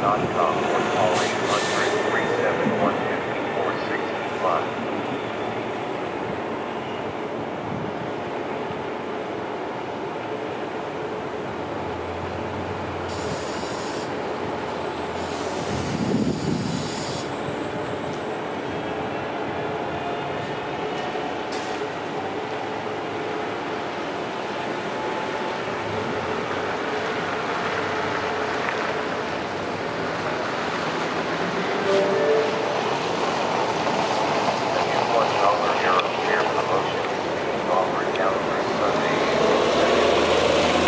non-com 1 all 800 371 5465.